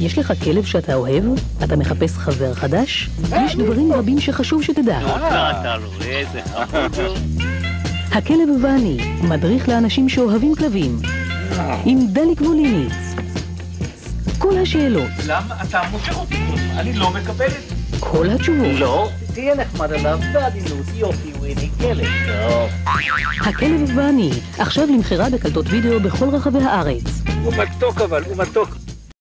יש לך כלב שאתה אוהב? אתה מחפש חבר חדש? יש דברים רבים שחשוב שתדע. לא, לא, אתה לא הכלב ואני, מדריך לאנשים שאוהבים כלבים, עם דליק ווליניץ. כל השאלות, למה אתה מושך אותי אני לא מקבל את זה. כל התשובות. לא, תהיה נחמד אליו, בעדינות, יופי, וויני, כלב. טוב. הכלב ואני, עכשיו למכירה בקלטות וידאו בכל רחבי הארץ. הוא מתוק אבל, הוא מתוק.